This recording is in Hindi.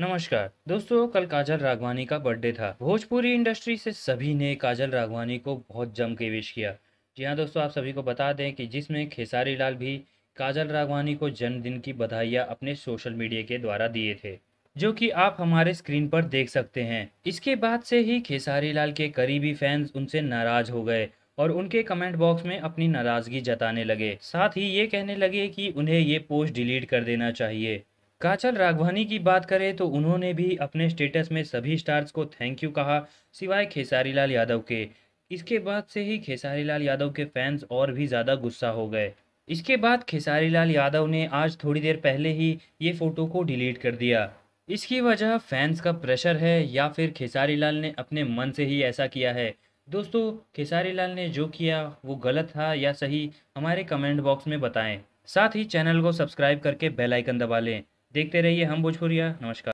नमस्कार। दोस्तों, कल काजल राघवानी का बर्थडे था। भोजपुरी इंडस्ट्री से सभी ने काजल राघवानी को बहुत जम के विश किया। जी हाँ दोस्तों, आप सभी को बता दें कि जिसमें खेसारी लाल भी काजल राघवानी को जन्मदिन की बधाइयाँ अपने सोशल मीडिया के द्वारा दिए थे, जो कि आप हमारे स्क्रीन पर देख सकते हैं। इसके बाद से ही खेसारी लाल के करीबी फैंस उनसे नाराज़ हो गए और उनके कमेंट बॉक्स में अपनी नाराज़गी जताने लगे। साथ ही ये कहने लगे कि उन्हें ये पोस्ट डिलीट कर देना चाहिए। काजल राघवानी की बात करें तो उन्होंने भी अपने स्टेटस में सभी स्टार्स को थैंक यू कहा, सिवाय खेसारी लाल यादव के। इसके बाद से ही खेसारी लाल यादव के फैंस और भी ज़्यादा गुस्सा हो गए। इसके बाद खेसारी लाल यादव ने आज थोड़ी देर पहले ही ये फ़ोटो को डिलीट कर दिया। इसकी वजह फैंस का प्रेशर है या फिर खेसारी लाल ने अपने मन से ही ऐसा किया है? दोस्तों खेसारी लाल ने जो किया, वो गलत था या सही, हमारे कमेंट बॉक्स में बताएँ। साथ ही चैनल को सब्सक्राइब करके बेल आइकन दबा लें। देखते रहिए हम भोजपुरिया नमस्कार।